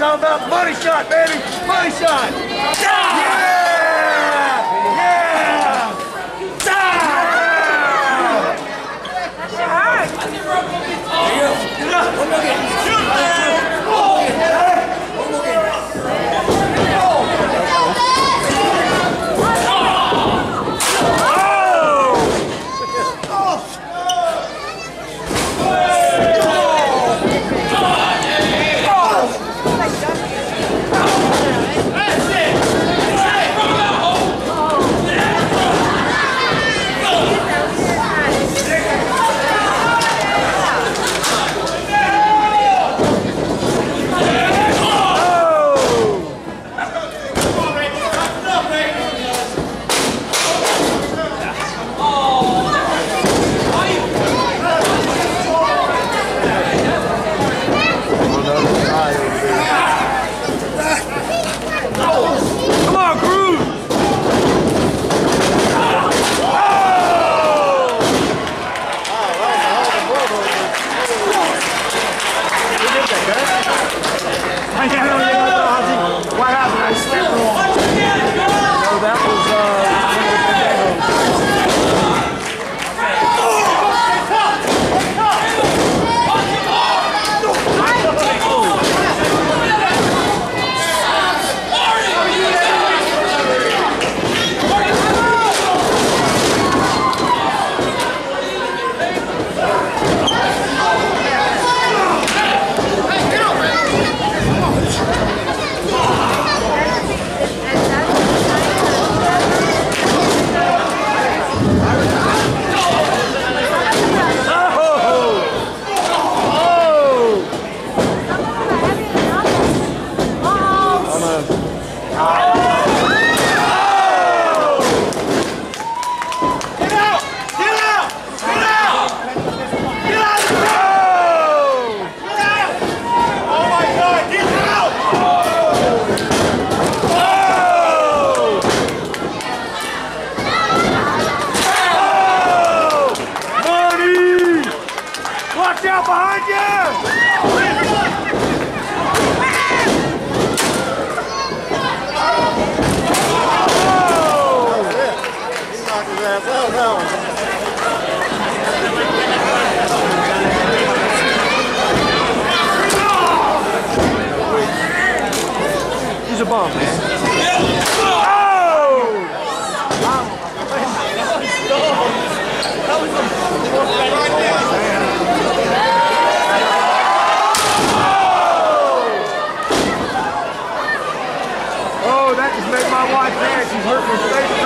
talking about money shot, baby. Money shot. Yeah! Yeah! Come I Bum, man. Oh! Oh, that just made my wife mad. She's hurt her state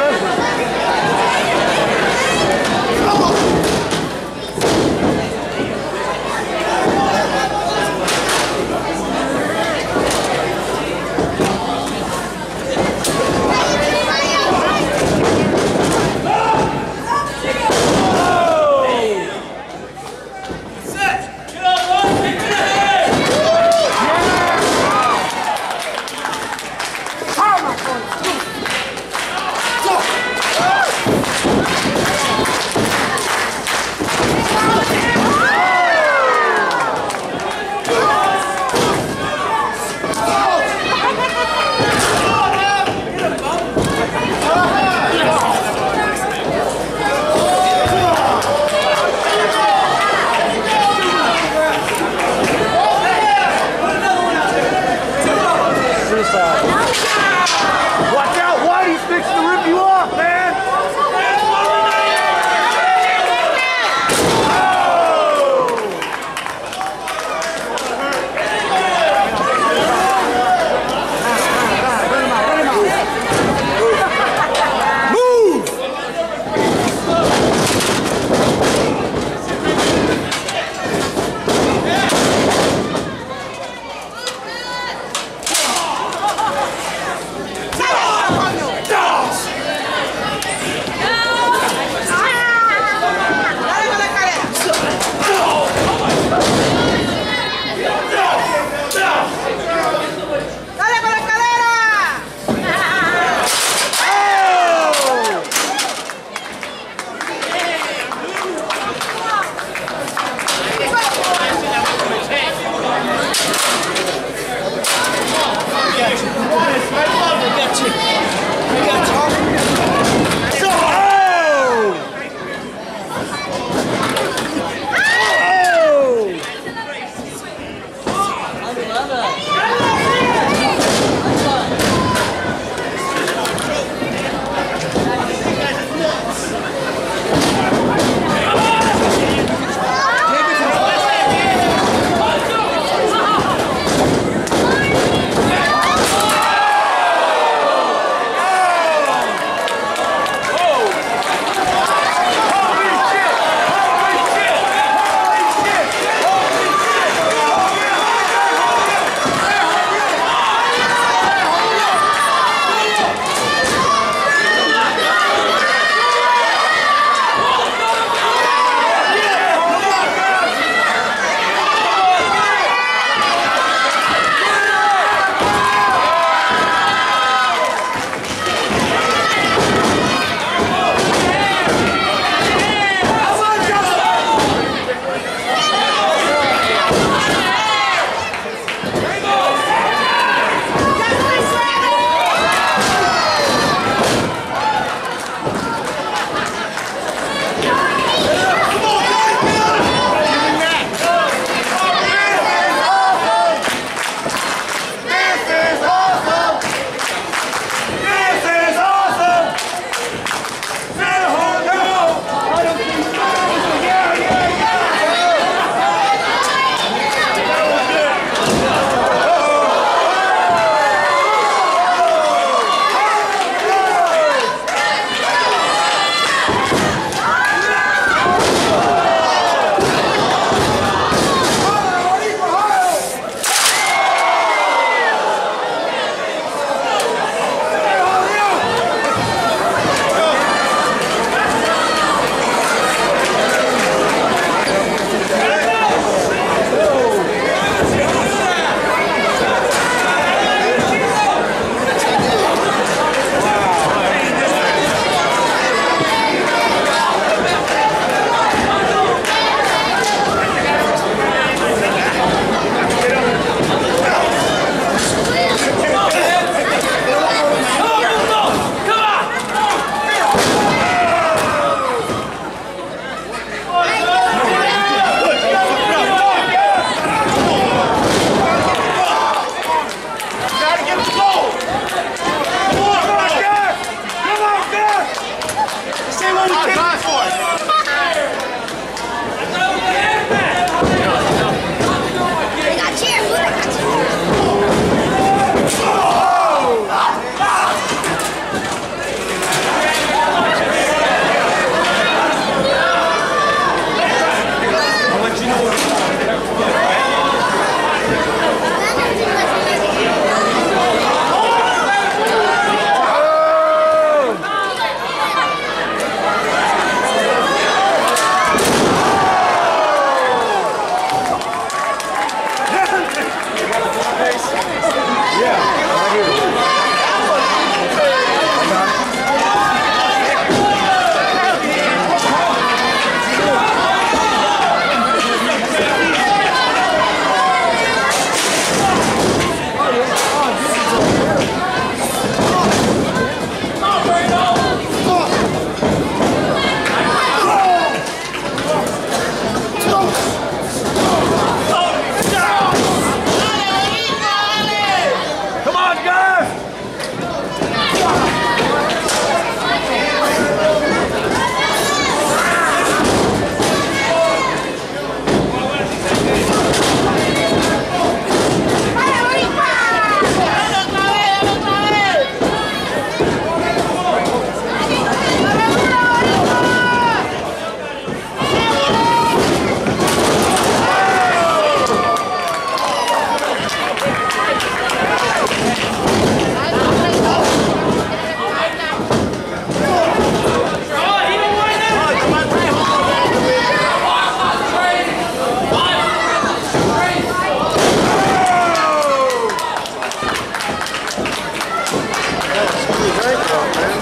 Não, não.